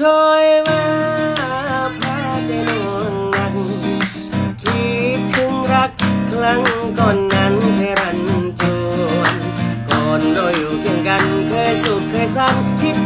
ชอยมาพาใจนวงนันคิดถึงรักครั้งก่อนนั้นเคยรันจวนก่อนเราอยู่เคียงกันเคยสุขเคยสันชิด